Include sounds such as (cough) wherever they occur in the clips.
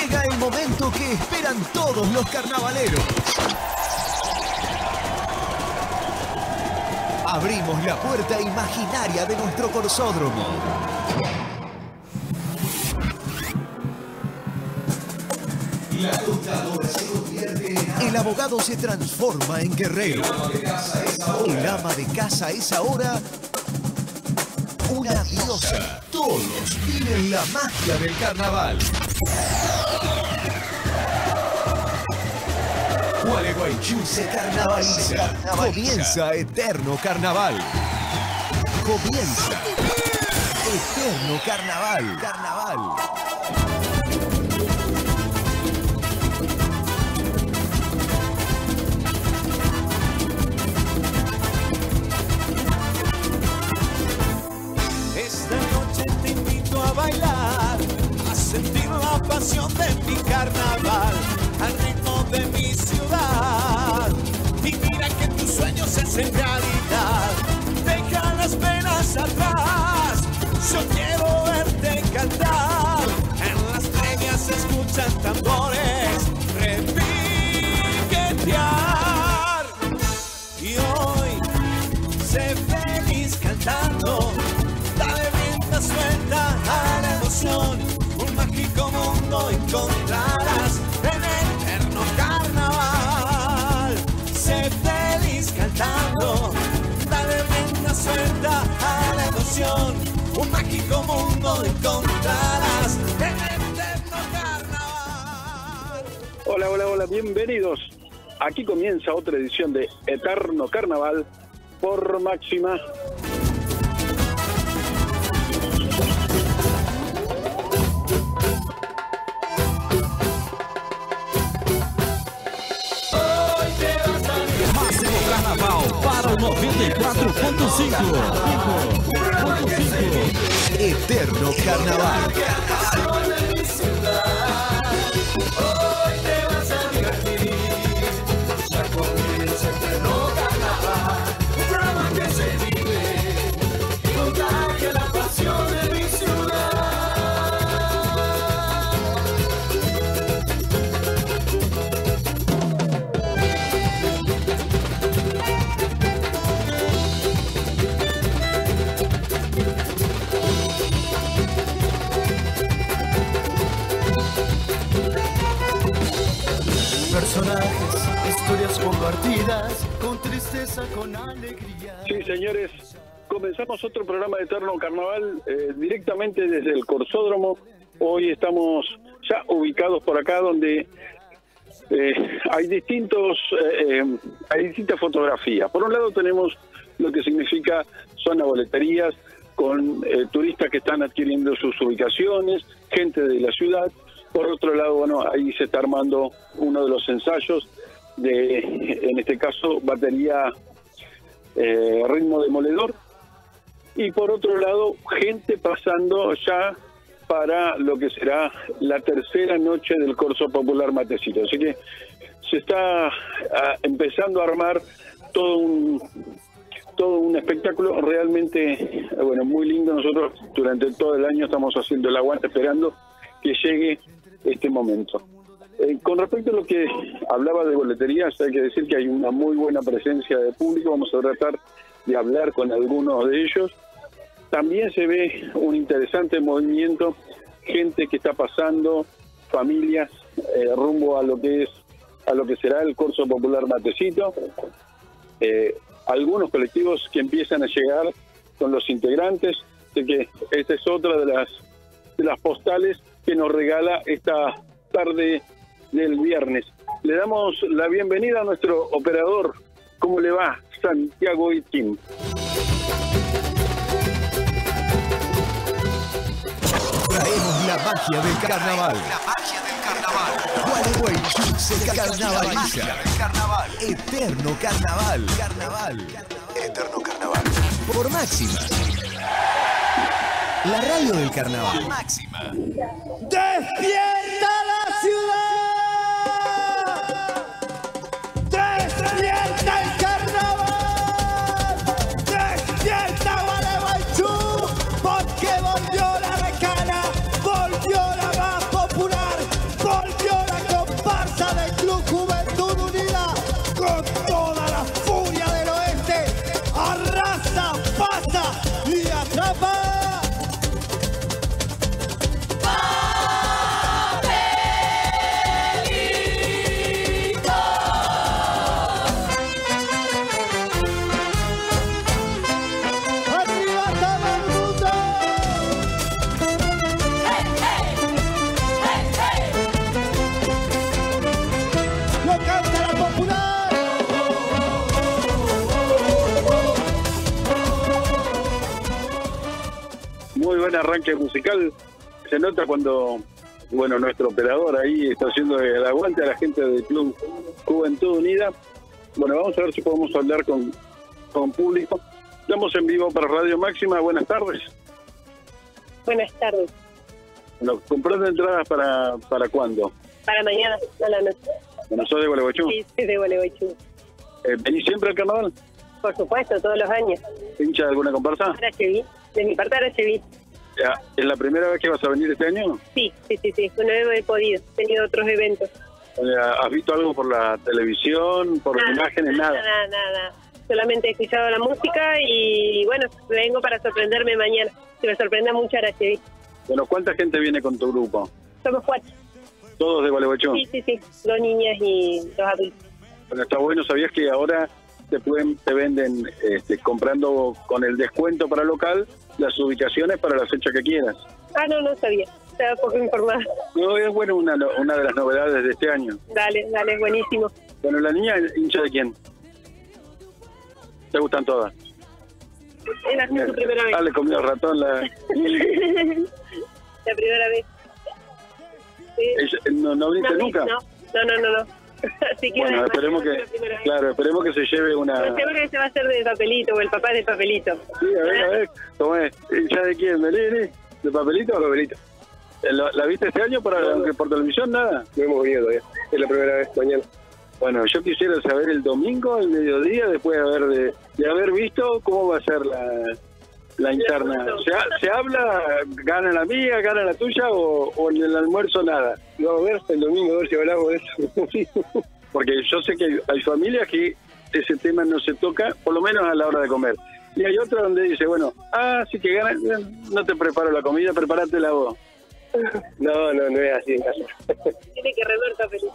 Llega el momento que esperan todos los carnavaleros. Abrimos la puerta imaginaria de nuestro corsódromo. El abogado se transforma en guerrero. El ama de casa es ahora una diosa. Todos viven la magia del carnaval. Gualeguaychú se carnavaliza. Comienza Eterno Carnaval. Comienza Eterno Carnaval. Carnaval. Esta noche te invito a bailar, a sentir la pasión de mi carnaval, de mi ciudad. Y mira que tus sueños se hacen realidad, deja las penas atrás. Yo quiero verte cantar, en las previas se escuchan tambores, repiquetear. Y hoy sé feliz cantando. Dale rienda suelta a la emoción. Un mágico mundo encontrarás cantando. Dale rienda suelta a la emoción. Un mágico mundo encontrarás en el eterno carnaval. Hola, hola, hola, bienvenidos. Aquí comienza otra edición de Eterno Carnaval por Máxima. Eterno Carnaval. Compartidas, con tristeza, con alegría. Sí, señores, comenzamos otro programa de Eterno Carnaval eh, directamente desde el Corsódromo. Hoy estamos ya ubicados por acá donde eh, hay distintos eh, eh, hay distintas fotografías. Por un lado tenemos lo que significa zona boleterías con turistas que están adquiriendo sus ubicaciones, gente de la ciudad. Por otro lado, bueno, ahí se está armando uno de los ensayos de, en este caso, batería eh, ritmo demoledor. Y por otro lado, gente pasando ya para lo que será la tercera noche del Corso Popular Matecito. Así que se está ah, empezando a armar todo un todo un espectáculo realmente eh, bueno muy lindo nosotros durante todo el año estamos haciendo el aguante esperando que llegue este momento Eh, con respecto a lo que hablaba de boleterías hay que decir que hay una muy buena presencia de público vamos a tratar de hablar con algunos de ellos también se ve un interesante movimiento, gente que está pasando, familias, eh, rumbo a lo que es a lo que será el curso popular Matecito. Eh, algunos colectivos que empiezan a llegar con los integrantes, de que esta es otra de las de las postales que nos regala esta tarde del viernes. Le damos la bienvenida a nuestro operador. ¿Cómo le va? Santiago Itkin. Traemos la magia del carnaval. La magia del carnaval. Gualeguaychú se carnavaliza. Eterno carnaval. Carnaval. Eterno carnaval. Por Máxima. La radio del carnaval. Máxima. ¡Despierta la ciudad! Musical. Se nota cuando, bueno, nuestro operador ahí está haciendo el aguante a la gente del Club Juventud Unida. Bueno, vamos a ver si podemos hablar con, con público. Estamos en vivo para Radio Máxima. Buenas tardes. Buenas tardes. Bueno, ¿comprando entradas para, para cuándo? Para mañana a la noche. Bueno, sos de Gualeguaychú. Sí, soy de Gualeguaychú. Eh, ¿Venís siempre al carnaval? Por supuesto, todos los años. ¿Hincha de alguna comparsa? De mi parte. Ya, ¿Es la primera vez que vas a venir este año? Sí, sí, sí, sí. No he podido. He tenido otros eventos. ¿Has visto algo por la televisión, por Nada, imágenes? Nada. Nada, nada. Solamente he escuchado la música y bueno, vengo para sorprenderme mañana. Si me sorprende mucho ahora vi. Bueno, ¿cuánta gente viene con tu grupo? Somos cuatro. ¿Todos de Gualeguaychú? Sí, sí, sí. Dos niñas y dos adultos. Bueno, está bueno, ¿sabías que ahora te pueden te venden este, comprando con el descuento para local las ubicaciones para la fecha que quieras? Ah, no, no sabía. Estaba poco informada. No, es bueno una, una de las novedades de este año. Dale, dale, buenísimo. Bueno, ¿la niña hincha de quién? ¿Te gustan todas? Es su primera vez. Ah, le comió ratón la... (laughs) la primera vez. Sí. ¿No, no nunca? No, no, no, no. no. (laughs) Así que Bueno, esperemos es que, claro, esperemos que se lleve una... Pero seguro que se va a hacer de papelito o el papá de papelito. Sí, a ver, a ver, ¿cómo es? ¿Hincha de quién? ¿De Lili? ¿De papelito o papelito? ¿La, la viste este año por, aunque por televisión? Nada. No hemos venido todavía. Es la primera vez mañana. Bueno, yo quisiera saber el domingo, el mediodía, después de haber, de, de haber visto cómo va a ser la, la interna. ¿Se, ¿Se habla, gana la mía, gana la tuya o, o en el almuerzo nada? Vamos a ver el domingo, a ver si hablamos de eso. (laughs) Porque yo sé que hay, hay familias que ese tema no se toca, por lo menos a la hora de comer. Y hay otra donde dice, bueno, ah, sí que gana, no te preparo la comida, prepárate vos. no, no, no es así en casa. Tiene que remar papelito.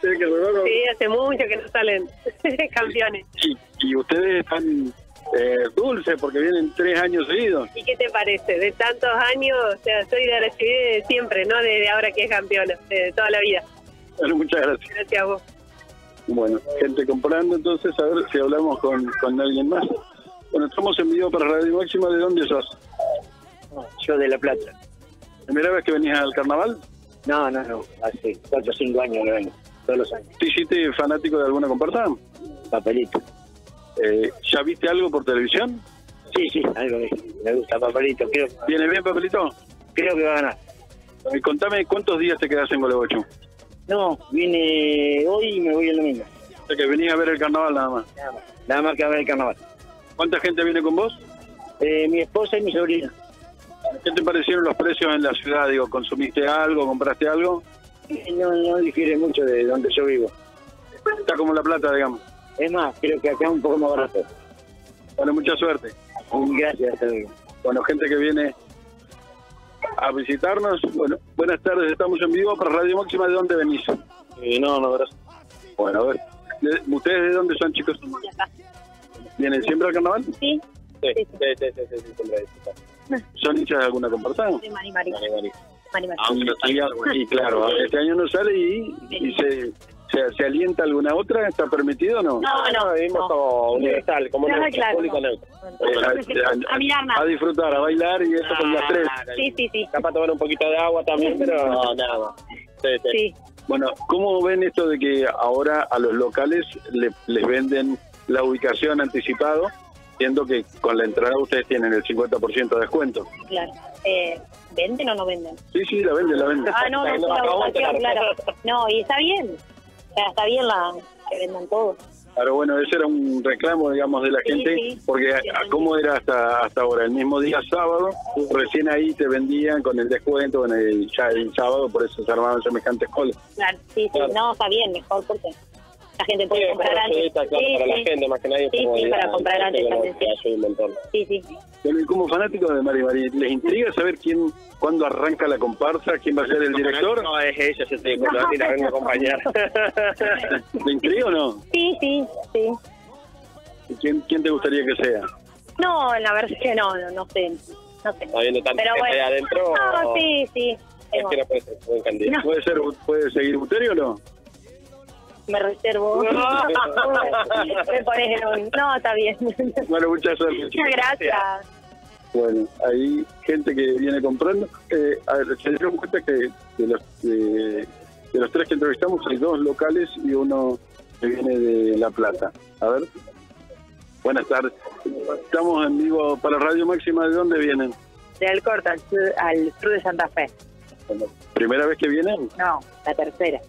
Tiene que regarlo. Sí, hace mucho que no salen (laughs) campeones. Y, y ustedes están eh, dulces porque vienen tres años seguidos. ¿Y qué te parece? De tantos años, o sea, soy de Arecibo de siempre, no de, de ahora que es campeona, de toda la vida. Bueno, muchas gracias. Gracias a vos. Bueno, gente comprando, entonces a ver si hablamos con, con alguien más. Bueno, estamos en vivo para Radio Máxima. ¿De dónde sos? Yo de La Plata. ¿Primera vez que venís al carnaval? No, no, no. Hace 4 o 5 años que vengo. Todos los años. ¿Te hiciste fanático de alguna comparsa? Papelito. Eh, ¿Ya viste algo por televisión? Sí, sí, algo de Me gusta Papelito. Creo, ¿Viene bien, papelito? creo que va a ganar. Eh, contame cuántos días te quedas en Gualeguaychú. No, vine hoy y me voy el domingo. O sea que venís a ver el carnaval nada más. Nada más. Nada más que a ver el carnaval. ¿Cuánta gente viene con vos? Eh, mi esposa y mi sobrina. ¿Qué te parecieron los precios en la ciudad? Digo, ¿consumiste algo, compraste algo? No, no difiere mucho de donde yo vivo. Está como La Plata, digamos. Es más, creo que acá es un poco más barato. Bueno, mucha suerte. Gracias, luego. Bueno, gente que viene a visitarnos. Bueno, buenas tardes, estamos en vivo para Radio Máxima. ¿De dónde venís? no, no, gracias. Bueno, a ver. ¿de- ¿Ustedes de dónde son, chicos? ¿Vienen siempre al carnaval? Sí, Sí, sí, sí, sí, sí, sí, siempre hay. ¿Son hinchas de alguna comparsa? de Mari Mari. Mari Mari. Y, y- y claro, (laughs) este año no sale y, y se, se, se alienta alguna otra. ¿Está permitido o no? No, no, vivimos no. como universal, como No, neutro, claro. público neutro. A, A mirar a nada. disfrutar, a bailar y eso con las tres. Sí, sí, sí. Capaz tomar un poquito de agua también, pero no, nada más. Sí, sí. Sí. Bueno, ¿cómo ven esto de que ahora a los locales le- les venden la ubicación anticipado, siendo que con la entrada ustedes tienen el 50% de descuento? Claro. Eh, ¿Venden o no venden? Sí, sí, la venden, la venden. Ah, no, no, claro. No, y está bien. Sea, está bien la que vendan todo. Claro, bueno, ese era un reclamo, digamos, de la Sí, gente, sí. porque Sí, a-. ¿cómo era hasta hasta ahora? El mismo día sábado, recién ahí te vendían con el descuento, bueno, el, ya el sábado, por eso se armaban semejantes colas. Claro, sí, sí. No, está bien, mejor porque la gente Sí, puede comprar para, antes. claro, para Sí, la gente más que nadie. Sí, como sí, para comprar antes que no- sí. que. Sí, sí. Bueno, y como fanático de Mari Mari, ¿les intriga saber quién, cuándo arranca la comparsa, quién va a ser el director? No, es ella, yo estoy con la la vengo a acompañar. (laughs) ¿Te intriga o no? Sí, sí, sí. ¿Y ¿Quién, ¿Quién te gustaría que sea? No, la verdad es que no, no, no sé. No sé. Habiendo tanta Pero gente bueno. adentro, No, sí, sí. Tengo- cualquiera puede ser. No. ¿Puede ser puede seguir Buterio o no? Me reservo. (laughs) Me pones en un... No, está bien. (laughs) Bueno, muchas suerte. Muchas gracias. Bueno, hay gente que viene comprando. Eh, a ver, se dieron cuenta que de los, de, de los tres que entrevistamos hay dos locales y uno que viene de La Plata. A ver. Buenas tardes. Estamos en vivo para Radio Máxima. ¿De dónde vienen? De Alcorta, al sur, al sur de Santa Fe. ¿Primera vez que vienen? No, la tercera.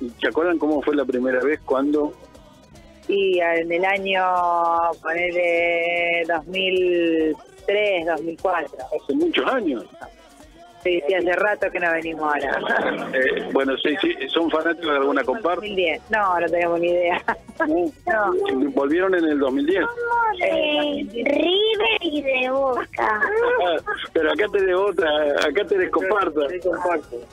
¿Y ¿Se acuerdan cómo fue la primera vez? ¿Cuándo? Y en el año, ponele 2003, 2004. Hace muchos años. Sí, sí, hace rato que no venimos ahora. (laughs) Eh, bueno, sí, sí, ¿son fanáticos de alguna comparsa? 2010. No, no tenemos ni idea. No. ¿Volvieron en el 2010? de River y de Boca. Ah, pero acá tenés otra, acá tenés comparsa.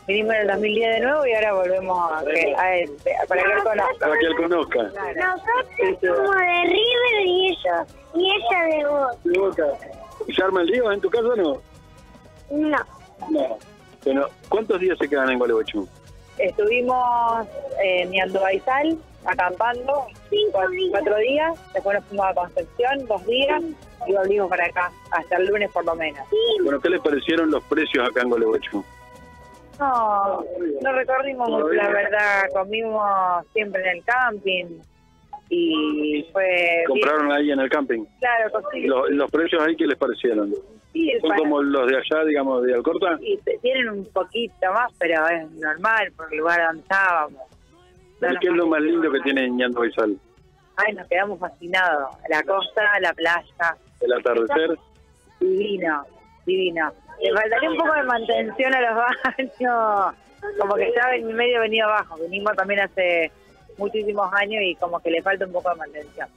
Vinimos en el 2010 de nuevo y ahora volvemos a, que, a él, para que él conozca. Para que él conozca. Nosotros somos de River y ellos, y ella de Boca. De Boca. ¿Se arma el lío en tu casa o no? No. No. Bueno, ¿cuántos días se quedan en Gualeguaychú? Estuvimos en Ñandubaizal, acampando, cuatro, cuatro días, después nos fuimos a Concepción, dos días, y volvimos para acá, hasta el lunes por lo menos. Bueno, ¿qué les parecieron los precios acá en Gualeguaychú? No, no recorrimos mucho, la verdad, comimos siempre en el camping, y fue... ¿Compraron ahí en el camping? Claro. Los, los precios ahí, ¿qué les parecieron? Sí, ¿Son para- como los de allá, digamos, de Alcorta? sí, tienen un poquito más, pero es normal por el lugar donde estábamos. No ¿Y nos ¿Qué es lo más lindo que tiene Ñando Baizal? Ay, nos quedamos fascinados. La costa, la playa, El atardecer. divino, divino. Le faltaría un poco de mantención a los (laughs) baños, como que estaba en medio venido abajo. Venimos también hace muchísimos años y como que le falta un poco de mantención.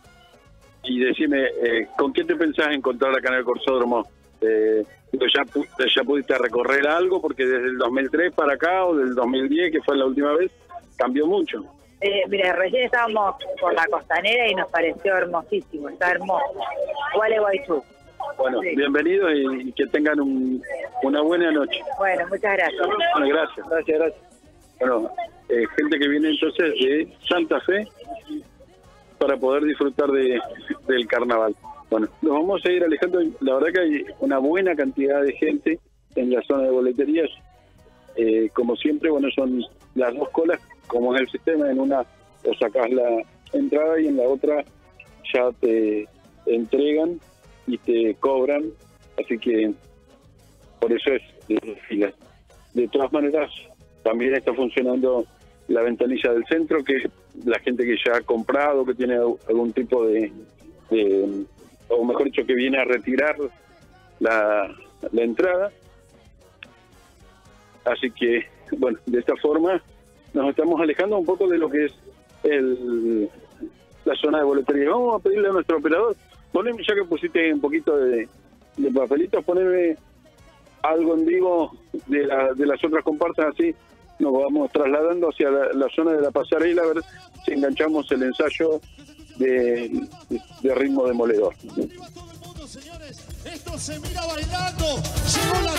Y decime, eh, ¿con qué te pensás encontrar acá en el Corsódromo? Eh, ¿ya, pu- ¿Ya pudiste recorrer algo? Porque desde el 2003 para acá o del 2010, que fue la última vez, cambió mucho. Eh, mira, recién estábamos por la costanera y nos pareció hermosísimo, está hermoso. Gualeguaychú. Bueno, Sí. bienvenidos y, y que tengan un- una buena noche. Bueno, muchas gracias. Bueno, gracias. Gracias, gracias. Bueno, eh, gente que viene entonces de Santa Fe para poder disfrutar de, del carnaval. Bueno, nos vamos a ir alejando. La verdad que hay una buena cantidad de gente en la zona de boleterías. Eh, como siempre, bueno, son las dos colas, como es el sistema, en una o sacas la entrada y en la otra ya te entregan y te cobran. Así que por eso es de filas. De todas maneras, también está funcionando la ventanilla del centro, que la gente que ya ha comprado, que tiene algún tipo de, de- o mejor dicho, que viene a retirar la, entrada. Así que, bueno, de esta forma nos estamos alejando un poco de lo que es el, la zona de boletería. Vamos a pedirle a nuestro operador, poneme, ya que pusiste un poquito de, de papelitos, poneme algo en vivo de, la- de las otras comparsas, así nos vamos trasladando hacia la, zona de la pasarela, a ver si enganchamos el ensayo de, de ritmo demoledor. Esto se mira bailando. Llegó la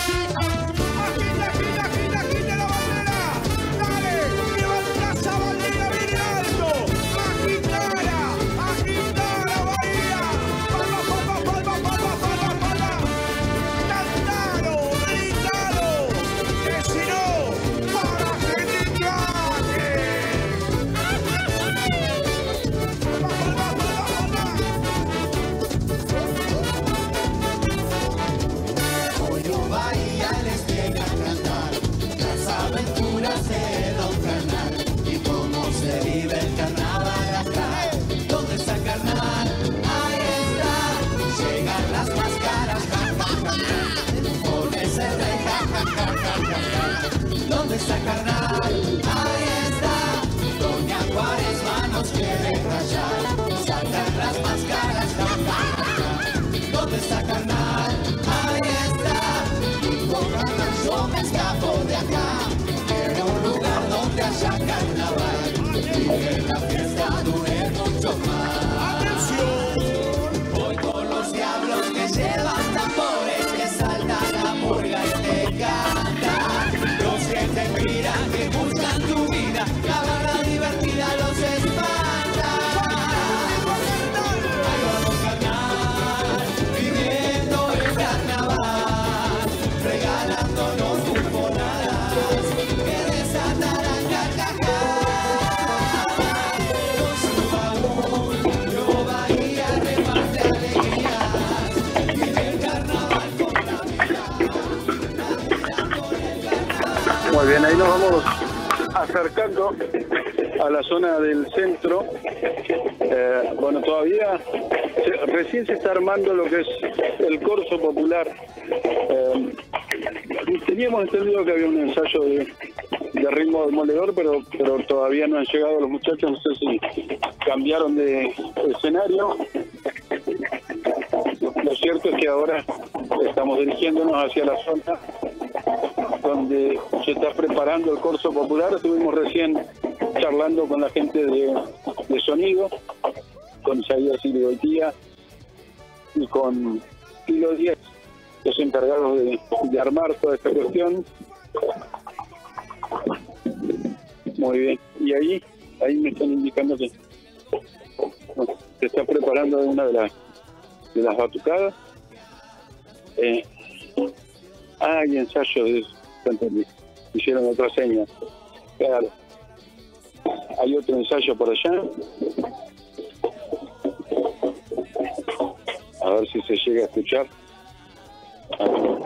bien, ahí nos vamos acercando a la zona del centro. Eh, bueno, todavía recién se está armando lo que es el corso popular. Eh, teníamos entendido que había un ensayo de, de ritmo demoledor, pero, pero todavía no han llegado los muchachos. No sé si cambiaron de escenario. Lo cierto es que ahora estamos dirigiéndonos hacia la zona donde se está preparando el corso popular. Estuvimos recién charlando con la gente de, de sonido, con Isaías Silveitía y con Kilo 10, los encargados de, armar toda esta cuestión. Muy bien. Y ahí, ahí me están indicando que se está preparando una de las de las batucadas. Eh, hay ensayos de Hicieron otra seña. Claro. Hay otro ensayo por allá. A ver si se llega a escuchar. A ver.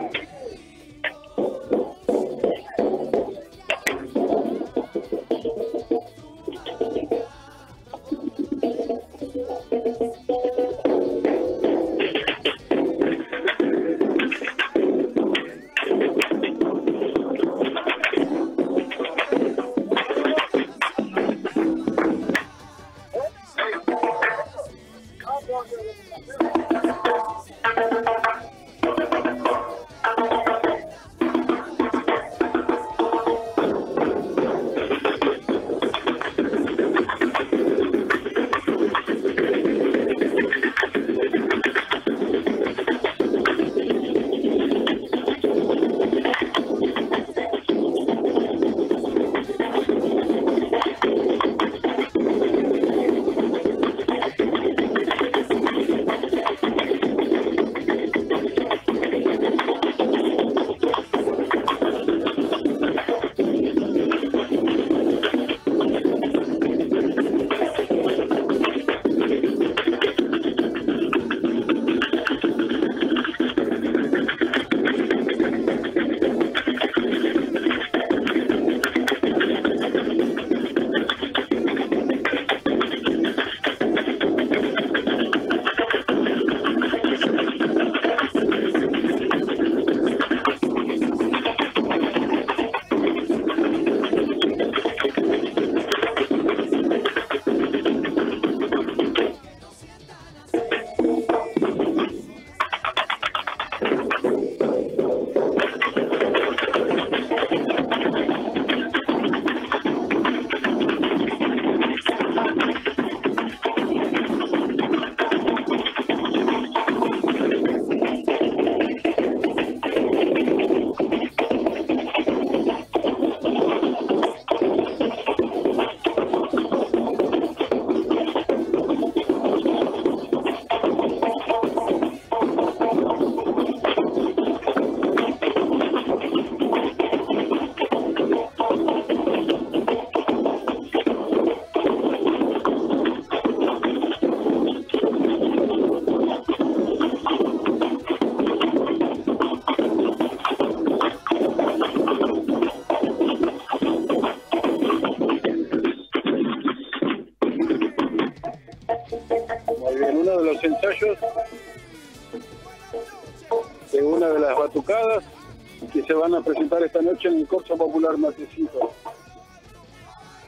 Presentar esta noche en el Corso Popular Matecito.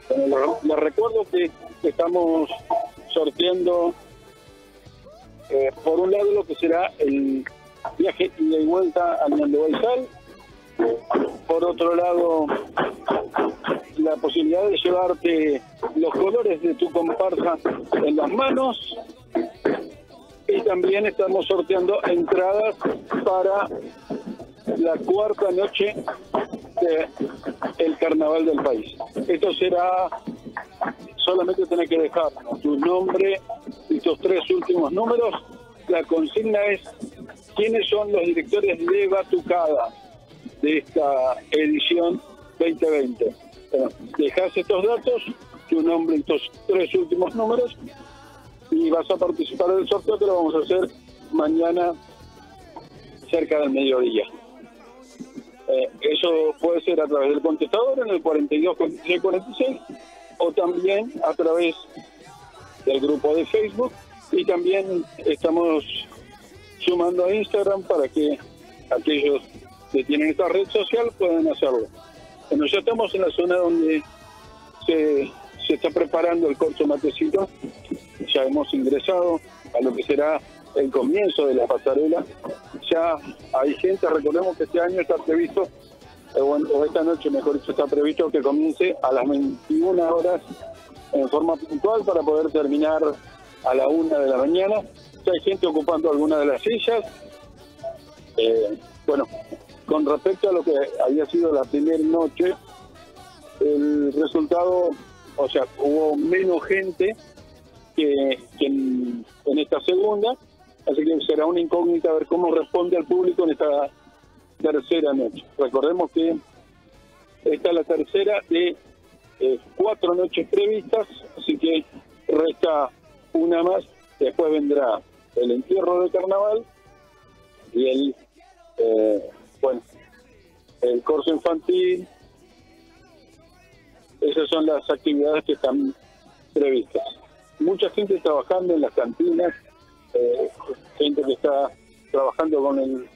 Les- recuerdo que estamos sorteando eh, por un lado lo que será el viaje ida y vuelta al Ñan de Baizal, por otro lado la posibilidad de llevarte los colores de tu comparsa en las manos y también estamos sorteando entradas para la cuarta noche del carnaval del país. Esto será solamente tener que dejar tu nombre y tus tres últimos números. La consigna es quiénes son los directores de Batucada. de esta edición 2020. Bueno, dejás estos datos, tu nombre y tus tres últimos números y vas a participar del sorteo que lo vamos a hacer mañana cerca del mediodía. Eh, eso puede ser a través del contestador en el 42 46 46 o también a través del grupo de Facebook y también estamos sumando a Instagram para que aquellos que tienen esta red social puedan hacerlo. Bueno, ya estamos en la zona donde se, está preparando el corto matecito, ya hemos ingresado a lo que será el comienzo de la pasarela. Ya hay gente, recordemos que este año está previsto, eh, o esta noche mejor dicho, está previsto que comience a las 21 horas en forma puntual para poder terminar a la una de la mañana. Ya hay gente ocupando algunas de las sillas. Eh, bueno, con respecto a lo que había sido la primera noche, el resultado, o sea, hubo menos gente que, en esta segunda, así que será una incógnita ver cómo responde al público en esta tercera noche. Recordemos que esta es la tercera de eh, cuatro noches previstas, así que resta una más, después vendrá el entierro de carnaval y el, eh, bueno, el corso infantil, esas son las actividades que están previstas. Mucha gente trabajando en las cantinas, eh, gente que está trabajando con el,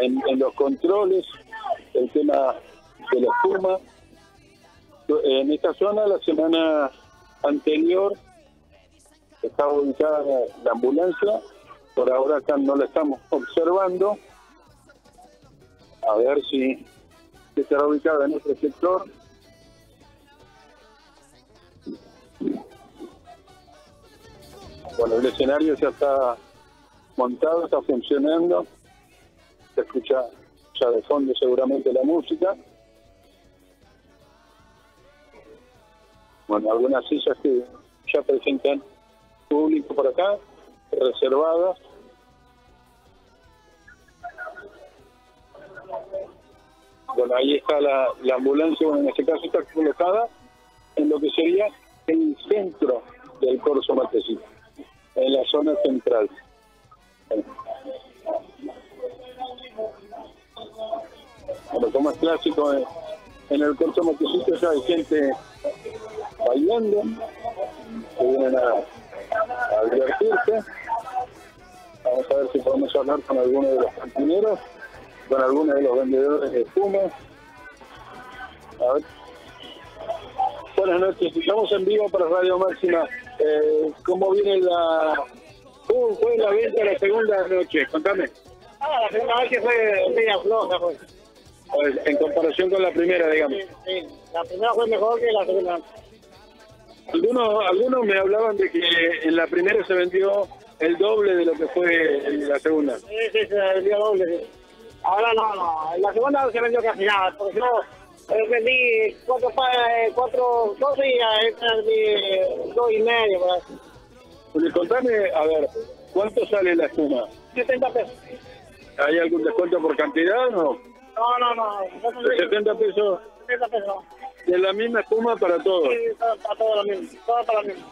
en, los controles, el tema de la espuma. En esta zona, la semana anterior, estaba ubicada la ambulancia, por ahora acá no la estamos observando. A ver si estará ubicada en este sector. Bueno, el escenario ya está montado, está funcionando. Se escucha ya de fondo seguramente la música. Bueno, algunas sillas que ya presentan público por acá, reservadas. Bueno, ahí está la, la ambulancia, bueno, en este caso está colocada en lo que sería el centro del Corso Matecito, en la zona central. Bueno, como es clásico, en, en el Corso Matecito ya hay gente bailando, que vienen a, a divertirse. Vamos a ver si podemos hablar con alguno de los cantineros, con alguno de los vendedores de espuma. A ver. Buenas noches, estamos en vivo para Radio Máxima. Eh, ¿Cómo viene la... ¿Cómo fue la venta la segunda noche? Contame. Ah, la segunda noche fue media floja, pues. Pues, en comparación con la primera, digamos. Sí, sí. La primera fue mejor que la segunda. Algunos, algunos me hablaban de que en la primera se vendió el doble de lo que fue en la segunda. Sí, sí, se vendió doble. sí. Ahora no, no. En la segunda no se vendió casi nada, porque yo eh, vendí cuatro, pa- eh, cuatro cosas y a esta vendí dos y medio. Pues, contame, a ver, ¿cuánto sale la espuma? 70 pesos. ¿Hay algún descuento por cantidad o no? No, no, no. De 70 pesos 70 pesos. de la misma espuma para todos. Sí, para todo lo mismo. Todo para lo mismo.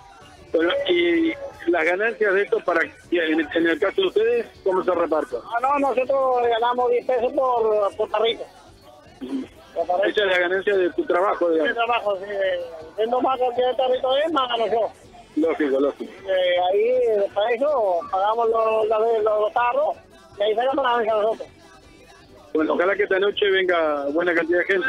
Bueno, y las ganancias de esto, para en, en el caso de ustedes, ¿cómo se reparten? Ah, no, nosotros ganamos 10 pesos por, por tarrito. Esa es la ganancia de tu trabajo, De digamos. trabajo, sí. Vendo más cantidad de tarrito es, más gano yo. Lógico, lógico. Eh, ahí, para eso, pagamos los, los, los tarros y ahí sacamos la ganancia nosotros. Bueno, ojalá que esta noche venga buena cantidad de gente.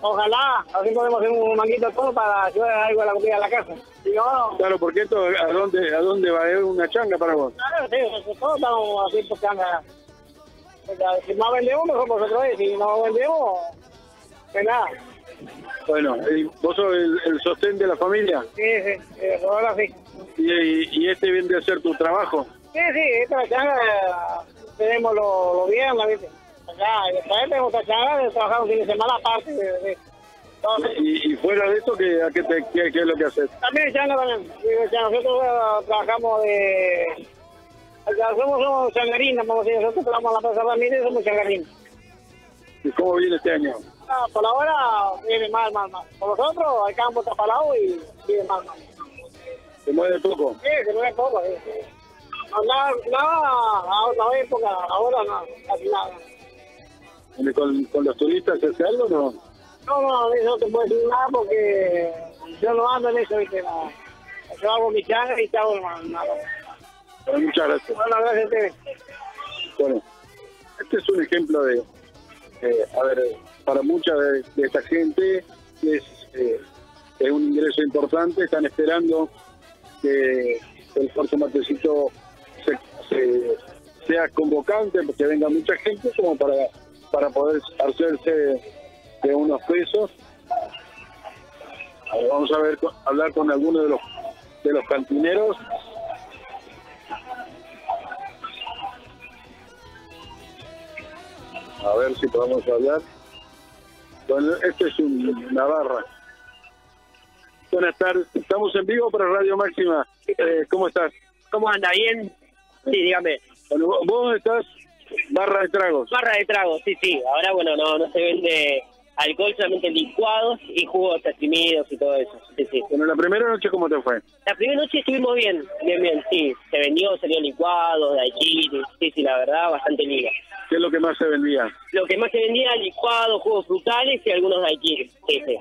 Ojalá, así podemos hacer un manguito de todo para llevar algo a la comida a la casa. Si no, no. Claro, porque esto, ¿a dónde, a dónde va? ¿Es una changa para vos? Claro, sí, todos estamos así. O sea, Si no vendemos, mejor nosotros, si no vendemos, nada. Bueno, vos sos el, el sostén de la familia Sí, sí, ahora sí. y, y, este viene a ser tu trabajo. Sí, sí, esta changa eh, tenemos lo, lo viernes, ¿viste? Acá, después tenemos esta changa de trabajar un fin de semana aparte. De, de, todo. Y, y fuera de esto, ¿qué, a qué, te, qué, qué es lo que haces? También changa también. Nosotros eh, trabajamos de... Somos, somos changarinas, vamos a decir, nosotros trabajamos en la Plaza Ramírez somos changarinas. ¿Y cómo viene este año? Ah, por ahora viene mal, mal, mal. Por nosotros, el campo está parado y viene mal, mal. ¿Se mueve poco? Sí, se mueve poco. Sí, Nada, nada a otra época, ahora no, casi nada. ¿Y ¿Con, con los turistas se hace algo o no? No, no, no te puedo decir nada porque yo no ando en eso, ¿viste? No. Yo hago mi changa y te hago nada. Bueno, muchas gracias. Bueno, gracias a ustedes. Bueno, este es un ejemplo de, eh, a ver, para mucha de, esta gente es, eh, es un ingreso importante, están esperando que el Corso Matecito se, se- sea convocante, que venga mucha gente como para, para poder hacerse de unos pesos. Vamos a ver, hablar con algunos de los de los cantineros. A ver si podemos hablar. Bueno, este es un Navarra. Buenas tardes, estamos en vivo para Radio Máxima. Eh, ¿Cómo estás? ¿Cómo anda? ¿Bien? Sí, dígame. Bueno, vos- estás barra de tragos. Barra de trago, sí, sí. Ahora, bueno, no, no se vende alcohol, solamente licuados y jugos exprimidos y todo eso. Sí, sí. Bueno, la primera noche, ¿cómo te fue? La primera noche estuvimos bien, bien, bien, sí. Se vendió, salió licuados, daiquiri, sí, sí, la verdad, bastante lindo. ¿Qué es lo que más se vendía? Lo que más se vendía, licuados, jugos frutales y algunos daiquiri, sí, sí.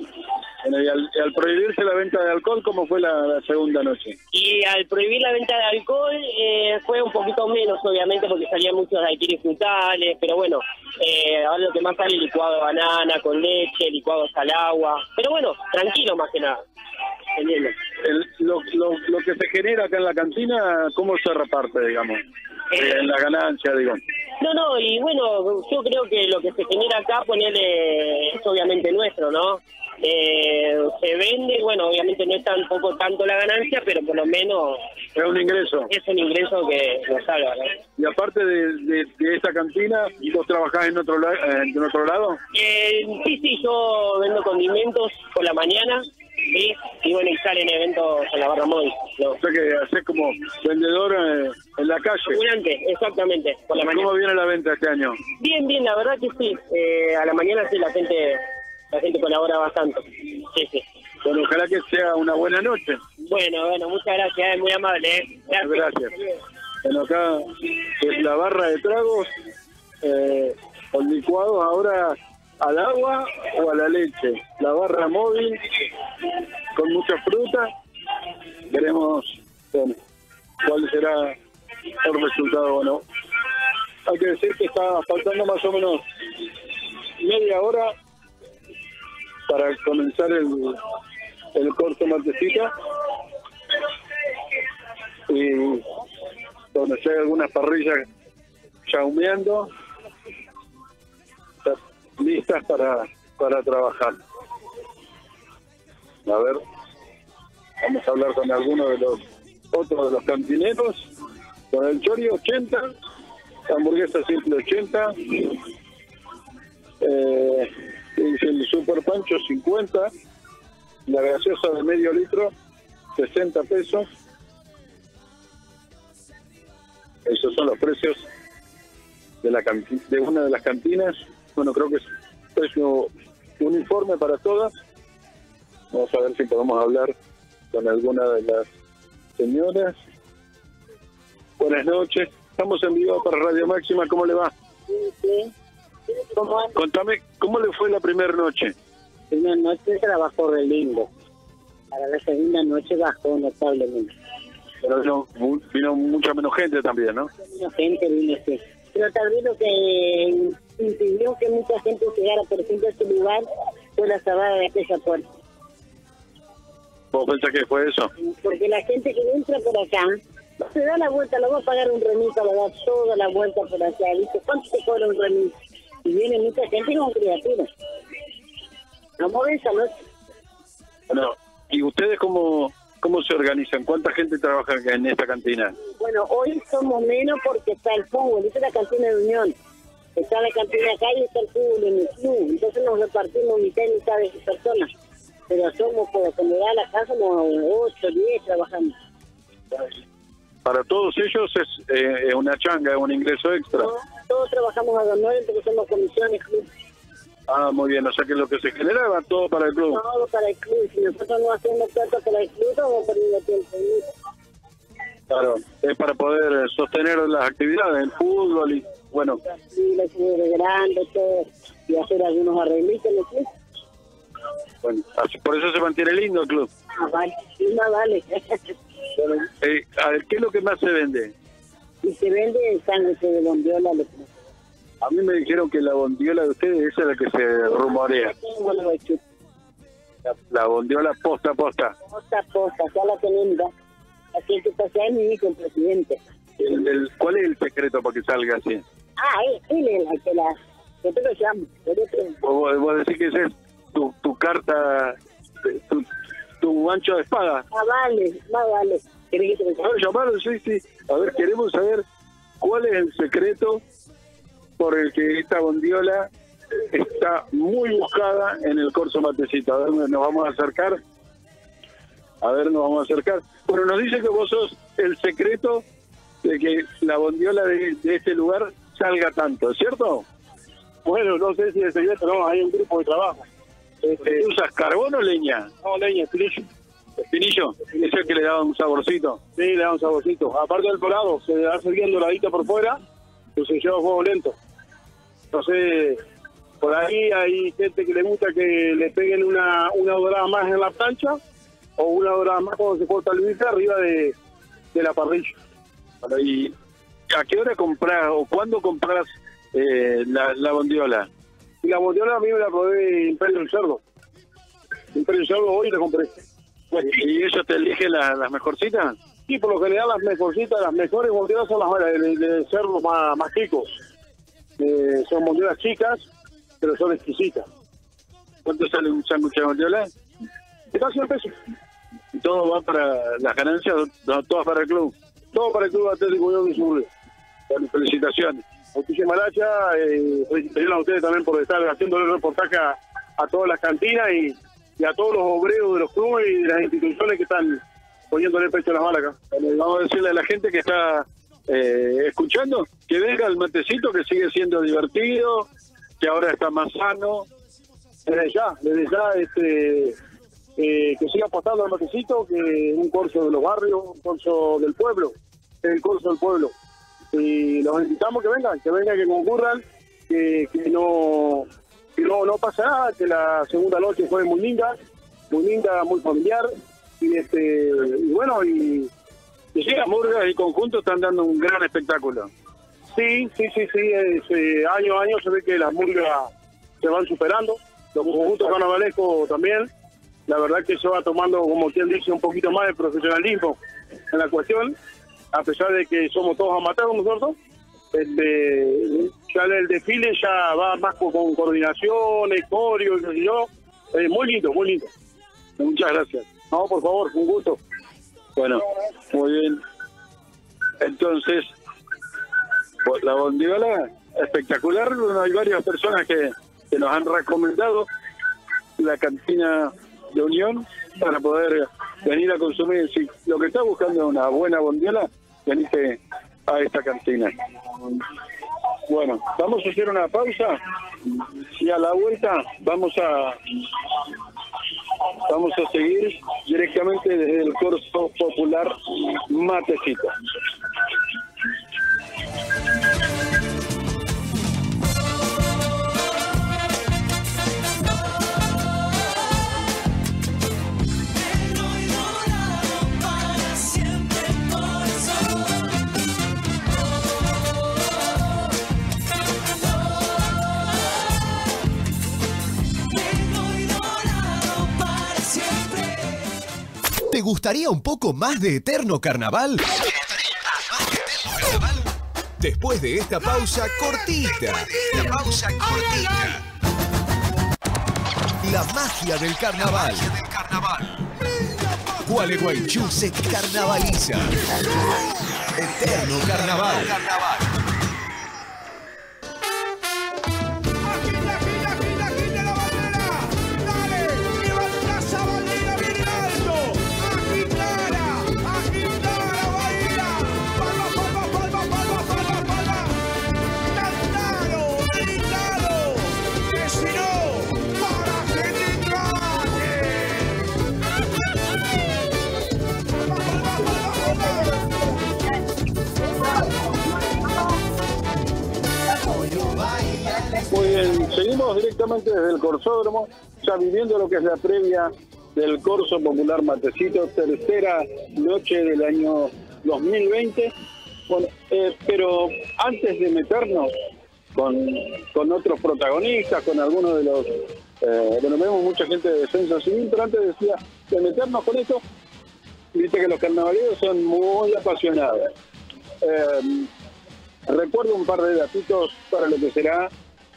Bueno, y, al, y al prohibirse la venta de alcohol, ¿cómo fue la, la segunda noche? Y al prohibir la venta de alcohol eh, fue un poquito menos, obviamente, porque salían muchos daiquiris frutales, pero bueno, eh, ahora lo que más sale licuado de banana con leche, licuados al agua, pero bueno, tranquilo más que nada. El- lo, lo, lo que se genera acá en la cantina, ¿cómo se reparte, digamos? En la ganancia, digo. No, no, y bueno, yo creo que lo que se genera acá, ponerle, es obviamente nuestro, ¿no? Eh, se vende, bueno, obviamente no es tampoco tanto la ganancia, pero por lo menos Es un ingreso. es un ingreso que nos salva, ¿no? Y aparte de, de, de esta cantina, ¿vos trabajás en otro, eh, en otro lado? Eh, sí, sí, yo vendo condimentos por la mañana, ¿sí? Y bueno, y salen eventos en la barra móvil, ¿no? O sea que haces como vendedor eh, en la calle. Ambulante, exactamente, por la mañana. ¿Cómo viene la venta este año? Bien, bien, la verdad que sí. Eh, a la mañana sí la gente la gente colabora bastante. Sí, sí. Bueno, ojalá que sea una buena noche. Bueno, bueno, muchas gracias, es muy amable. ¿eh? Gracias. Bueno, acá es la barra de tragos, eh, con licuados ahora al agua o a la leche. La barra móvil con mucha fruta. Veremos bueno, cuál será el resultado. Bueno, hay que decir que está faltando más o menos media hora para comenzar el, el corto martesita. Y donde hay algunas parrillas están listas para, para trabajar. A ver, vamos a hablar con algunos de los otros de los cantineros. Con el chori 80, la hamburguesa simple 80, eh, el super pancho 50, la gaseosa de medio litro 60 pesos. Esos son los precios de la de una de las cantinas. Bueno, creo que es precio uniforme para todas. Vamos a ver si podemos hablar con alguna de las señoras. Buenas noches. Estamos en vivo para Radio Máxima. ¿Cómo le va? ¿Cómo anda? Contame, ¿cómo le fue la primera noche? Primera noche trabajó re lindo. Para la segunda noche bajó notablemente. Pero vino, mu- vino mucha menos gente también, ¿no? Mucha gente vino así. Pero tal vez lo que impidió que mucha gente llegara, por ejemplo, a este lugar fue la cerrada de aquella puerta. ¿Vos pensás que fue eso? Porque la gente que entra por acá, se da la vuelta, lo va a pagar un remis para dar toda la vuelta por allá. ¿Viste? ¿Cuánto te cobra un remis? Y viene mucha gente con criaturas. A ver esa noche. Bueno, ¿y ustedes cómo, cómo se organizan? ¿Cuánta gente trabaja en esta cantina? Bueno, hoy somos menos porque está el fútbol, esta es la cantina de unión. Está la cantina acá y está el fútbol en el club. Entonces nos repartimos mitad y mitad de personas. Pero somos, por lo general, acá somos 8, 10 trabajando. Para todos ellos es eh, una changa, es un ingreso extra. Todos trabajamos a las 9 porque somos comisiones, club. Ah, muy bien, o sea que lo que se genera va todo para el club. Todo para el club. Si nosotros no hacemos plata para el club, vamos perdiendo tiempo. Claro, es para poder sostener las actividades, el fútbol y, bueno, Sí, todo. Y hacer algunos arreglitos en el club. bueno, así- por eso se mantiene lindo el club. Ah, vale. Sí, más vale. Eh, a ver, ¿qué es lo que más se vende? y se vende el sándwich de bondiola. A mí me dijeron que la bondiola de ustedes, esa es la que se rumorea. La, la bondiola posta a posta. Posta, posta, ya la tenemos. Así que pasé a mi hijo, el presidente. El- el- ¿Cuál es el secreto para que salga así? Ah, él, es el que la... Te pregunto. Vos, vos decís que esa es tu, tu carta, tu, tu ancho de espada. Ah, vale, más vale. ¿Querés que te lo A ver, llamaron, sí, sí. A ver, queremos saber cuál es el secreto por el que esta bondiola está muy buscada en el corso matecito. A ver, nos vamos a acercar. A ver, nos vamos a acercar. Bueno, nos dice que vos sos el secreto de que la bondiola de, de este lugar salga tanto, ¿es cierto? Bueno, no sé si es secreto, no, hay un grupo de trabajo. Este, ¿Usas carbón o leña? No, leña, espinillo. ¿Espinillo? ¿Es el que le daba un saborcito? Sí, le da un saborcito. Aparte del colado, se le va sirviendo doradita por fuera, se lleva fuego lento. Entonces, por ahí hay gente que le gusta que le peguen una, una dorada más en la plancha o una dorada más cuando se corta el bife arriba de, de la parrilla. ¿Y a qué hora compras o cuándo compras eh, la, la bondiola? Y la bondiola a mí me la probé Imperio del Cerdo. Imperio del Cerdo hoy la compré. Pues sí, ¿Y ellos te eligen la- las mejorcitas? sí, por lo general las mejorcitas, las mejores bondiolas son las de, de, de cerdo más, más chicos. Eh, son bondiolas chicas, pero son exquisitas. ¿Cuánto sale un sándwich de bondiola? Está 100 pesos. ¿Y todo va para las ganancias? No, todas para el club. Todo para el Club Atlético Unión de Surre. Felicitaciones. Muchísimas gracias. Eh, a ustedes también por estar haciendo el reportaje a, todas las cantinas y, a todos los obreros de los clubes y de las instituciones que están poniéndole el pecho a las balas vamos a decirle a la gente que está eh, escuchando que venga el matecito, que sigue siendo divertido, que ahora está más sano. Desde ya, desde ya, este, eh, que siga apostando al matecito, que un corso de los barrios, un corso del pueblo, el corso del pueblo. Y los invitamos que vengan, que vengan, que concurran, que, que no que no, no pasa nada, que la segunda noche fue muy linda, muy linda, muy familiar, y este y bueno, y, Y sí, murgas y conjuntos están dando un gran espectáculo. Sí, sí, sí, sí. es, eh, año a año se ve que las murgas se van superando. Los conjuntos carnavalescos también. La verdad que se va tomando, como quien dice, un poquito más de profesionalismo en la cuestión. A pesar de que somos todos amateurs nosotros. Este, ya el desfile ya va más con, con coordinaciones, coreo, sé yo. Eh, muy lindo, muy lindo. Muchas gracias. No, por favor, un gusto. Bueno, muy bien. Entonces, pues, la bondiola espectacular. Hay varias personas que, que nos han recomendado la cantina de Unión para poder venir a consumir. Si lo que está buscando es una buena bondiola, venite a esta cantina. Bueno, vamos a hacer una pausa y a la vuelta vamos a vamos a seguir directamente desde el corso popular Matecito. Gustaría un poco más de Eterno Carnaval? Después de esta pausa cortita. La pausa cortita. La magia del carnaval. Gualeguaychú se carnavaliza. Eterno Carnaval. Seguimos directamente desde el Corsódromo, ya viviendo lo que es la previa del Corso Popular Matecito, tercera noche del año 2020. Bueno, eh, pero antes de meternos con, con otros protagonistas, con algunos de los... Eh, bueno, vemos mucha gente de defensa civil, pero antes decía, de meternos con esto, viste que los carnavaleros son muy apasionados. Eh, recuerdo un par de datitos para lo que será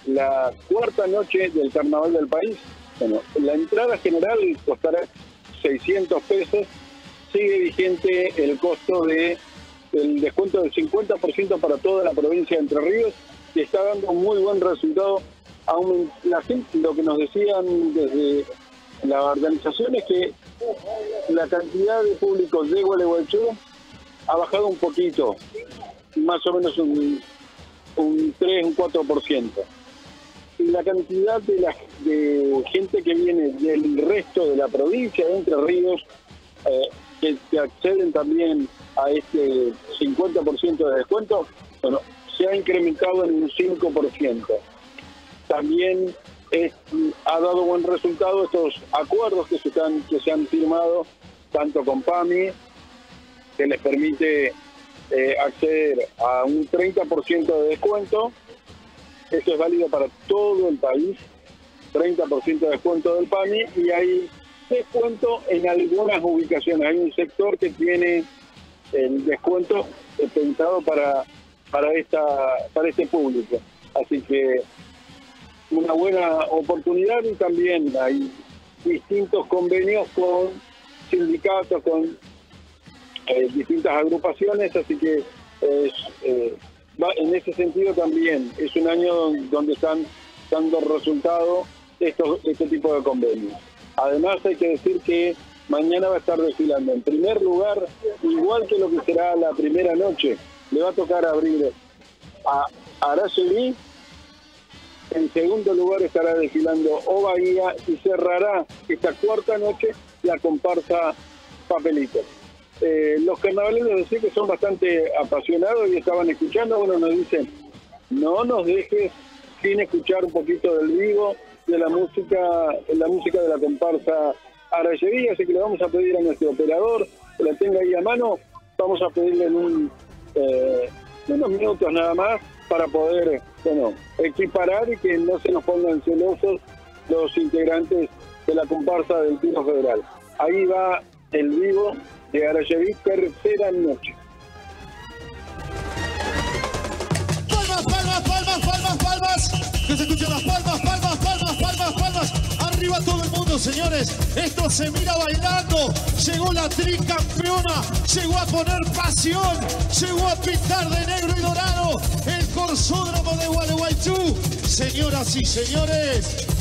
la cuarta noche del carnaval del país. Bueno, la entrada general costará 600 pesos. Sigue vigente el costo de el descuento del 50% para toda la provincia de Entre Ríos y está dando muy buen resultado. La gente, lo que nos decían desde la organización es que la cantidad de públicos de Gualeguaychú ha bajado un poquito, más o menos un, un 3, un 4%. La cantidad de, la, de gente que viene del resto de la provincia de Entre Ríos, eh, que, que acceden también a este 50% de descuento, bueno, se ha incrementado en un 5%. También ha dado buen resultado estos acuerdos que se, están, que se han firmado tanto con PAMI, que les permite eh, acceder a un 30% de descuento. Esto es válido para todo el país, 30% de descuento del PAMI y hay descuento en algunas ubicaciones. Hay un sector que tiene el descuento pensado para para esta para este público. Así que una buena oportunidad y también hay distintos convenios con sindicatos, con eh, distintas agrupaciones, así que es, eh, en ese sentido también es un año don- donde están dando resultado estos, este tipo de convenios. Además hay que decir que mañana va a estar desfilando en primer lugar, igual que lo que será la primera noche, le va a tocar abrir a Araceli, en segundo lugar estará desfilando O Bahía y cerrará esta cuarta noche la comparsa Papelito. Eh, los carnavaleros decir que son bastante apasionados y estaban escuchando, bueno, nos dicen, no nos dejes sin escuchar un poquito del vivo, de la música, la música de la comparsa Arayería, así que le vamos a pedir a nuestro operador que la tenga ahí a mano, vamos a pedirle en un, eh, unos minutos nada más para poder, bueno, equiparar y que no se nos pongan celosos los integrantes de la comparsa del Tiro Federal. Ahí va el vivo de Arayeví, tercera noche. Palmas, palmas, palmas, palmas, palmas. Que se escuchen las palmas, palmas, palmas, palmas, palmas. Arriba todo el mundo, señores. Esto se mira bailando. Llegó la tricampeona. Llegó a poner pasión. Llegó a pintar de negro y dorado el corsódromo de Gualeguaychú. Señoras y señores.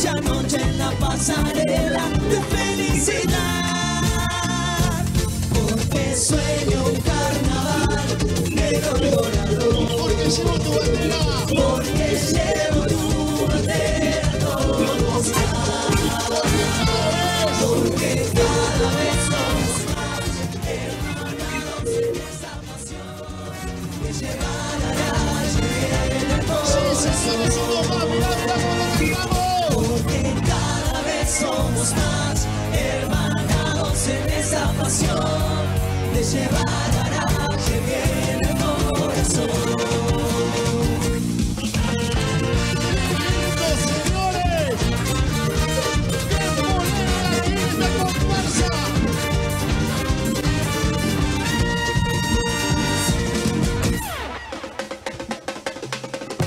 Noche a noche en la pasarela de felicidad. Porque sueño un carnaval negro y dorado. Porque llevo tu bandera. Porque llevo tu bandera todos lados. Porque cada vez quinta comparsa!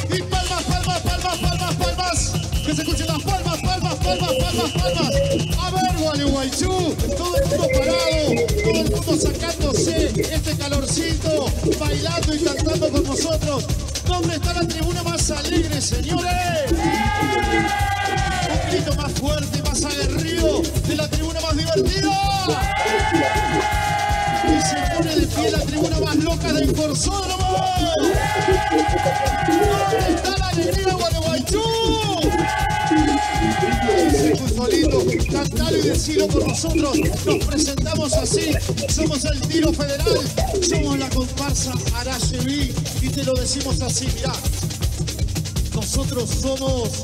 Y palmas, palmas, palmas, palmas, palmas. Que se escuchen las palmas, palmas, palmas, palmas, palmas. A ver, Gualeguaychú, todo el parado, todo el mundo sacándose este calorcito, bailando y cantando con nosotros. ¿Dónde está la tribuna más alegre, señores? Un grito más fuerte, más aguerrido de la tribuna más divertida. Y se pone de pie la tribuna más loca del Corsódromo. ¿Dónde está la alegría y decilo por nosotros. Nos presentamos así, somos el tiro federal, somos la comparsa Arayeví y te lo decimos así, mirá. Nosotros somos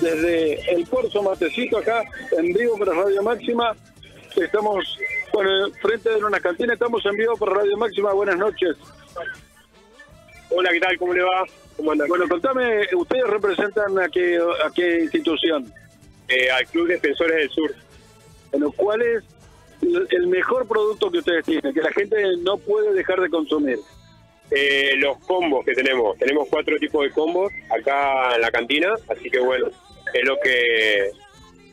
desde el Corso Matecito acá, en vivo para Radio Máxima. Estamos, bueno, frente de una cantina, estamos en vivo para Radio Máxima. Buenas noches. Hola, ¿qué tal? ¿Cómo le va? ¿Cómo andan? Bueno, contame, ¿ustedes representan a qué, a qué institución? Eh, al Club Defensores del Sur. Bueno, ¿cuál es el- el mejor producto que ustedes tienen, que la gente no puede dejar de consumir? Eh, los combos que tenemos. Tenemos cuatro tipos de combos acá en la cantina, así que bueno, es lo que,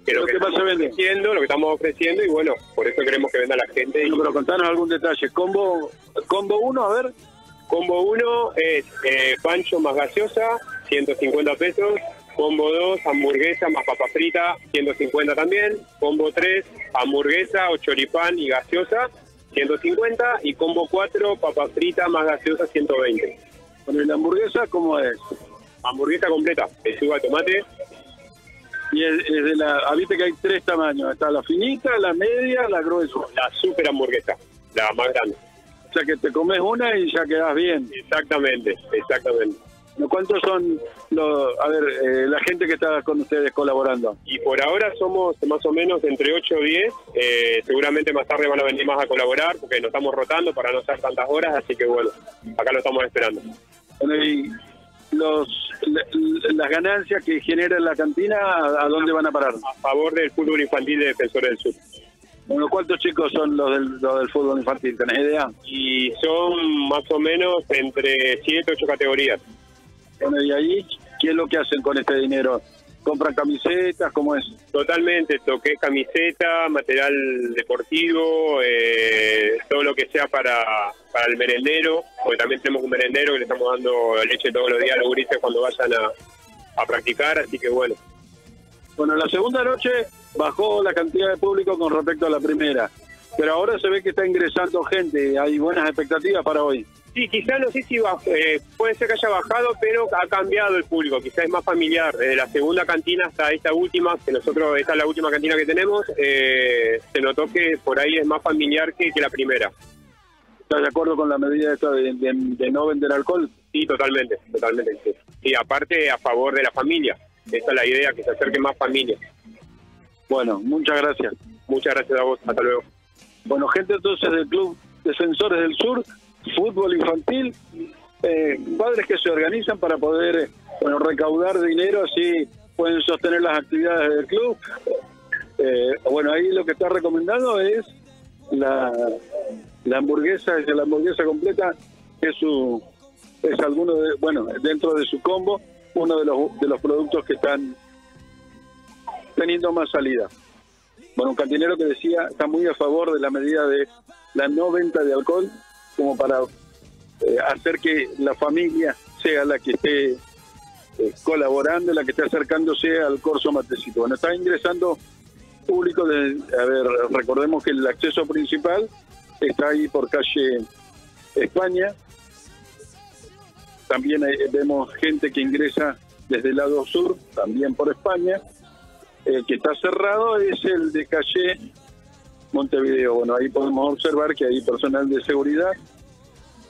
que Lo que más estamos vende. ofreciendo, lo que estamos ofreciendo y bueno, por eso queremos que venda la gente. Y Bueno, pero contanos algún detalle. Combo, combo 1, a ver. Combo 1 es eh, pancho más gaseosa, 150 pesos. Combo 2, hamburguesa más papa frita, 150 también. Combo 3, hamburguesa o choripán y gaseosa, 150. Y combo 4, papa frita más gaseosa, 120. Bueno, ¿y la hamburguesa cómo es? Hamburguesa completa, lechuga, tomate. Y es, es de la, ah, viste que hay tres tamaños. Está la finita, la media, la gruesa. La super hamburguesa, la más grande. O sea que te comes una y ya quedas bien. Exactamente, exactamente. ¿Cuántos son los, a ver, eh, la gente que está con ustedes colaborando? Y por ahora somos más o menos entre 8 o 10. Eh, seguramente más tarde van a venir más a colaborar porque nos estamos rotando para no hacer tantas horas. Así que bueno, acá lo estamos esperando. Bueno, y los, la- las ganancias que genera la cantina, ¿a a dónde van a parar? A favor del fútbol infantil de Defensores del Sur. Bueno, ¿cuántos chicos son los del, los del fútbol infantil? ¿Tenés idea? Y son más o menos entre 7 8 categorías. Bueno, y ahí, ¿qué es lo que hacen con este dinero? ¿Compran camisetas? ¿Cómo es? Totalmente, toqué camiseta, material deportivo, eh, todo lo que sea para, para el merendero, porque también tenemos un merendero que le estamos dando leche todos los días a los gurises cuando vayan a, a practicar, así que bueno. Bueno, la segunda noche bajó la cantidad de público con respecto a la primera, pero ahora se ve que está ingresando gente, hay buenas expectativas para hoy. Sí, quizás no sé si eh, puede ser que haya bajado, pero ha cambiado el público, quizás es más familiar. Desde la segunda cantina hasta esta última, que nosotros, esta es la última cantina que tenemos, eh, se notó que por ahí es más familiar que, que la primera. ¿Estás de acuerdo con la medida esta de, de- de no vender alcohol? Sí, totalmente, totalmente. Sí. Y aparte a favor de la familia, esa es la idea, que se acerque más familia. Bueno, muchas gracias. Muchas gracias a vos, hasta luego. Bueno, gente entonces del Club Defensores del Sur, fútbol infantil, eh, padres que se organizan para poder eh, bueno, recaudar dinero, así pueden sostener las actividades del club. Eh, bueno, ahí lo que está recomendando es la, la hamburguesa, es la hamburguesa completa, es su es alguno de, bueno, dentro de su combo, uno de los de los productos que están teniendo más salida. Bueno, un cantinero que decía está muy a favor de la medida de la no venta de alcohol como para eh, hacer que la familia sea la que esté eh, colaborando, la que esté acercándose al corso matecito. Bueno, está ingresando público a ver, recordemos que el acceso principal está ahí por calle España. También eh, vemos gente que ingresa desde el lado sur, también por España. El que está cerrado es el de calle Montevideo. Bueno, ahí podemos observar que hay personal de seguridad,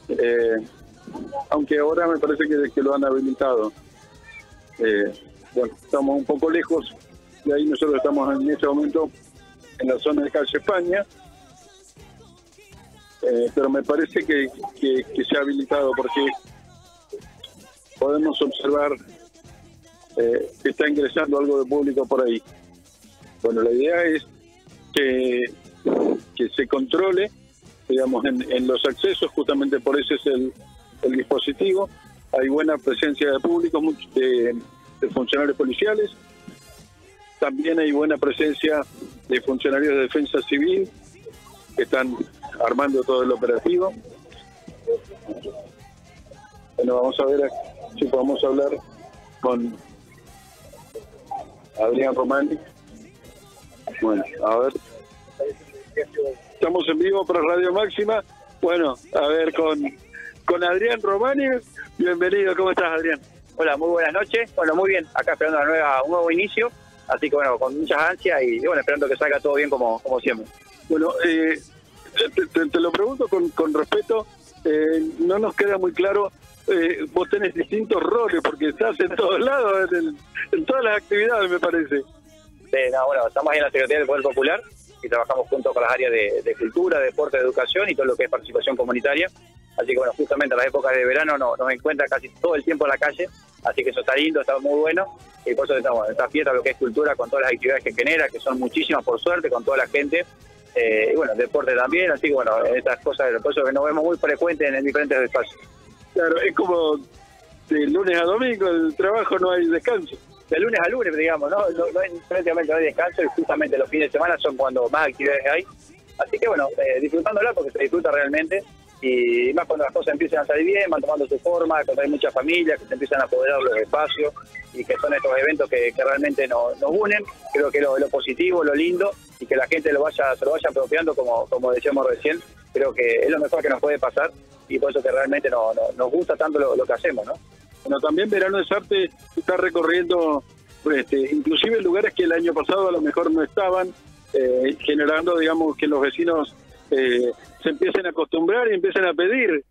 eh, aunque ahora me parece que, que lo han habilitado. Eh, bueno, estamos un poco lejos, y ahí nosotros estamos en este momento en la zona de calle España, Eh, pero me parece que, que, se ha habilitado porque podemos observar eh, que está ingresando algo de público por ahí. Bueno, la idea es que, que se controle, digamos, en, en los accesos, justamente por eso es el, el dispositivo. Hay buena presencia de público, de, de funcionarios policiales. También hay buena presencia de funcionarios de defensa civil que están armando todo el operativo. Bueno, vamos a ver si podemos hablar con Adrián Romani. Bueno, a ver. Estamos en vivo para Radio Máxima. Bueno, a ver, con, con Adrián Romani. Bienvenido, ¿cómo estás, Adrián? Hola, muy buenas noches. Bueno, muy bien, acá esperando una nueva, un nuevo inicio. Así que bueno, con muchas ansias y, bueno, esperando que salga todo bien como, como siempre. Bueno, eh, te, te- te lo pregunto con, con respeto. eh, no nos queda muy claro. eh, vos tenés distintos roles porque estás en todos lados, en, el- en todas las actividades, me parece. Sí, no, bueno, estamos ahí en la Secretaría del Poder Popular y trabajamos junto con las áreas de, cultura, deporte, educación y todo lo que es participación comunitaria. Así que bueno, justamente a las épocas de verano nos, nos encuentra casi todo el tiempo en la calle, así que eso está lindo, está muy bueno. Y por eso estamos en esta fiesta, lo que es cultura, con todas las actividades que genera, que son muchísimas por suerte, con toda la gente. Eh, y bueno, deporte también, así que bueno, estas cosas, eso que nos vemos muy frecuentes en, en diferentes espacios. Claro, es como de lunes a domingo, el trabajo no hay descanso. De lunes a lunes, digamos, ¿no? No, no prácticamente no hay descanso y justamente los fines de semana son cuando más actividades hay. Así que bueno, eh, disfrutándola porque se disfruta realmente y más cuando las cosas empiezan a salir bien, van tomando su forma, cuando hay muchas familias que se empiezan a apoderar los espacios y que son estos eventos que, que realmente nos, nos unen. Creo que lo, lo positivo, lo lindo y que la gente lo vaya, se lo vaya apropiando como, como decíamos recién, creo que es lo mejor que nos puede pasar y por eso que realmente no- no- nos gusta tanto lo, lo que hacemos, ¿no? Bueno, también Verano es Arte está recorriendo este, inclusive lugares que el año pasado a lo mejor no estaban, eh, generando, digamos, que los vecinos eh, se empiecen a acostumbrar y empiecen a pedir.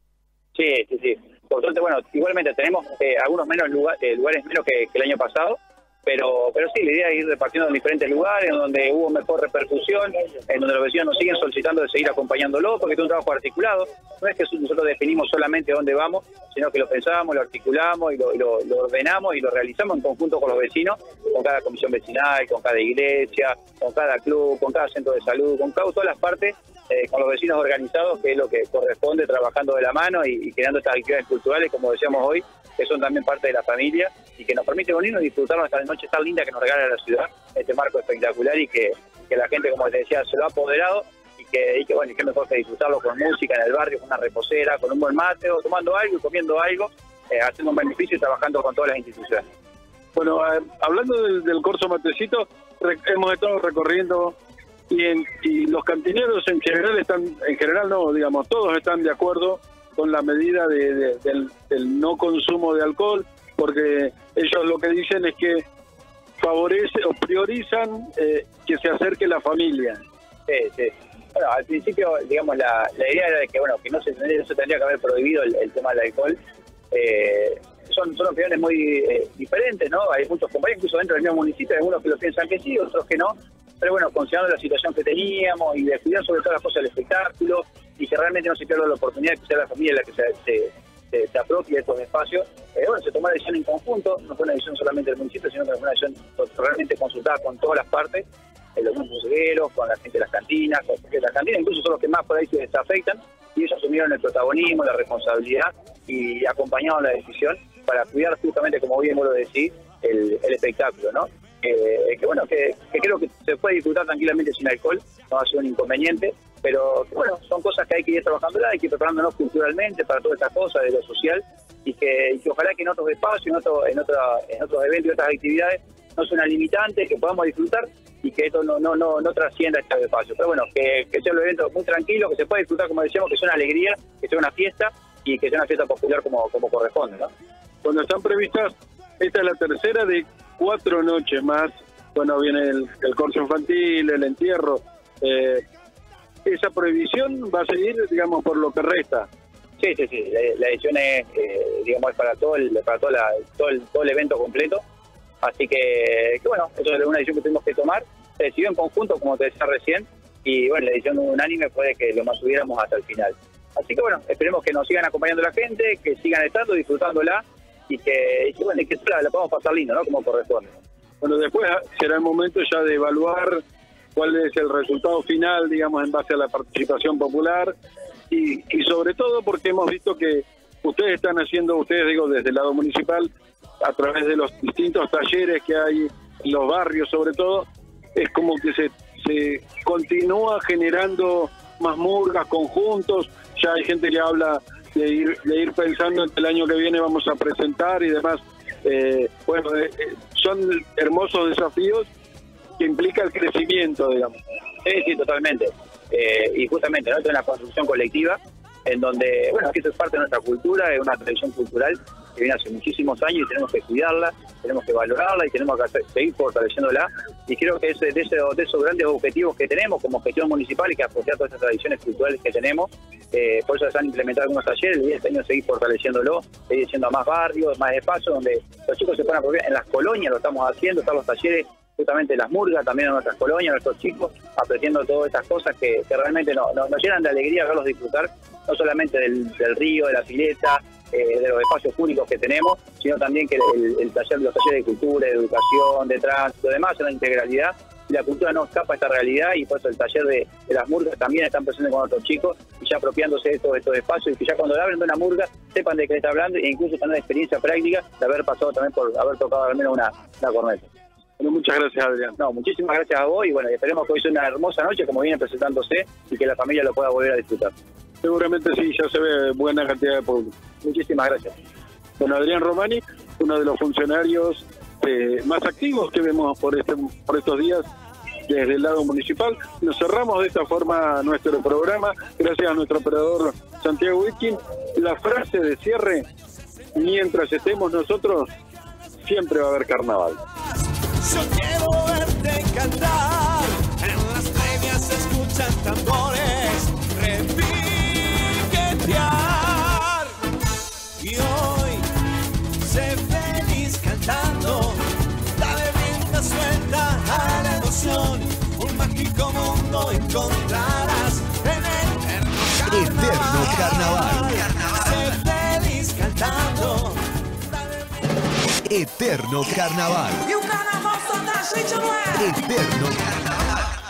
Sí, sí, sí. Por suerte, bueno, igualmente tenemos eh, algunos menos lugar- eh, lugares menos que el año pasado, Pero, pero sí, la idea es ir repartiendo en diferentes lugares, en donde hubo mejor repercusión, en donde los vecinos nos siguen solicitando de seguir acompañándolo, porque es un trabajo articulado. No es que nosotros definimos solamente dónde vamos, sino que lo pensamos, lo articulamos y lo, lo ordenamos y lo realizamos en conjunto con los vecinos, con cada comisión vecinal, con cada iglesia, con cada club, con cada centro de salud, con cada, todas las partes, eh, con los vecinos organizados, que es lo que corresponde, trabajando de la mano y, creando estas actividades culturales, como decíamos hoy, que son también parte de la familia y que nos permite unirnos y disfrutar nuestra noche tan linda que nos regala la ciudad, este marco espectacular y que, que la gente, como te decía, se lo ha apoderado y que, bueno, y que mejor que disfrutarlo con música en el barrio, con una reposera, con un buen mate o tomando algo y comiendo algo, eh, haciendo un beneficio y trabajando con todas las instituciones. Bueno, eh, hablando del, del corso matecito, hemos estado recorriendo y, en- y los cantineros en general están, en general no, digamos, todos están de acuerdo con la medida de- de- del, no consumo de alcohol, porque ellos lo que dicen es que favorece o priorizan eh, que se acerque la familia. Sí, sí. Bueno, al principio, digamos, la, la idea era de que, bueno, que no se, no se tendría que haber prohibido el, el tema del alcohol. Eh, son, son opiniones muy eh, diferentes, ¿no? Hay muchos compañeros, incluso dentro del mismo municipio, hay algunos que lo piensan que sí, otros que no. Pero bueno, considerando la situación que teníamos y de sobre todas las cosas del espectáculo y que realmente no se pierda la oportunidad de que sea la familia la que se, se, se, se apropie de estos espacios, eh, bueno, se tomó la decisión en conjunto, no fue una decisión solamente del municipio, sino que fue una decisión realmente consultada con todas las partes eh, los grupos cegueros, con la gente de las cantinas, con- porque las cantinas incluso son los que más por ahí se desafectan, y ellos asumieron el protagonismo, la responsabilidad y acompañaron la decisión para cuidar justamente, como bien vos lo decís, el, el espectáculo, ¿no? Eh, que bueno, que, creo que se puede disfrutar tranquilamente sin alcohol, no va a ser un inconveniente, pero bueno, son cosas que hay que ir trabajando, hay que ir preparándonos culturalmente para todas estas cosas de lo social y que, ojalá que en otros espacios, en, otro, en, otra, en otros eventos y otras actividades no sea una limitante, que podamos disfrutar y que esto no no no, no trascienda este espacio. Pero bueno, que, que sea un evento muy tranquilo, que se pueda disfrutar, como decíamos, que sea una alegría, que sea una fiesta y que sea una fiesta popular como, como corresponde, ¿no? Cuando están previstas, esta es la tercera de cuatro noches más. Bueno, viene el, el corso infantil, el entierro. Eh, esa prohibición va a seguir, digamos, por lo que resta. Sí, sí, sí. La, edición es, eh, digamos, es para todo el, para toda la- todo, el, todo el evento completo. Así que, bueno, eso es una decisión que tuvimos que tomar. Se decidió en conjunto, como te decía recién, y bueno, la edición unánime fue que lo mantuviéramos hasta el final. Así que bueno, esperemos que nos sigan acompañando la gente, que sigan estando, disfrutándola y que, bueno, y que la, la podamos pasar lindo, ¿no? Como corresponde. Bueno, después será el momento ya de evaluar cuál es el resultado final, digamos, en base a la participación popular y, y sobre todo porque hemos visto que ustedes están haciendo, ustedes digo, desde el lado municipal, a través de los distintos talleres que hay los barrios sobre todo, es como que se, se continúa generando más murgas, conjuntos, ya hay gente que habla de ir, de ir pensando en que el año que viene vamos a presentar y demás. Eh, bueno, eh, eh, son hermosos desafíos que implica el crecimiento, digamos. Sí, sí, totalmente. Eh, y justamente, ¿no? Esto es una construcción colectiva en donde, bueno, que esto es parte de nuestra cultura, es una tradición cultural que viene hace muchísimos años y tenemos que cuidarla, tenemos que valorarla y tenemos que seguir fortaleciéndola. Y creo que es de, ese- de esos grandes objetivos que tenemos como gestión municipal y que apoyar todas esas tradiciones culturales que tenemos. Eh, por eso se han implementado algunos talleres y este año seguir fortaleciéndolo, seguir yendo a más barrios, más espacios donde los chicos se puedan apropiar. En las colonias lo estamos haciendo, están los talleres justamente las murgas, también en nuestras colonias, nuestros chicos, aprendiendo todas estas cosas que, realmente no- no- nos llenan de alegría verlos disfrutar, no solamente del, del río, de la pileta, eh, de los espacios públicos que tenemos, sino también que el, el taller, los talleres de cultura, de educación, de tránsito, demás, en la integralidad. Y la cultura no escapa a esta realidad y por eso el taller de, de las murgas también están presentes con otros chicos y ya apropiándose de estos, estos espacios y que ya cuando le hablen de una murga sepan de qué está hablando e incluso tener experiencia práctica de haber pasado también por haber tocado al menos una, una corneta. Bueno, muchas gracias, Adrián. No, muchísimas gracias a vos y bueno, esperemos que hoy sea una hermosa noche como viene presentándose y que la familia lo pueda volver a disfrutar. Seguramente sí, ya se ve buena cantidad de público. Muchísimas gracias. Bueno, Adrián Romani, uno de los funcionarios eh, más activos que vemos por, este, por estos días desde el lado municipal. Nos cerramos de esta forma nuestro programa, gracias a nuestro operador Santiago Witkin. La frase de cierre, mientras estemos nosotros, siempre va a haber carnaval. Yo quiero verte cantar. En las escuchan tambores y hoy sé feliz cantando, dale rienda suelta a la emoción, un mágico mundo encontrarás en el eterno carnaval. Eterno carnaval. Sé feliz cantando. Eterno Carnaval. Eterno Carnaval.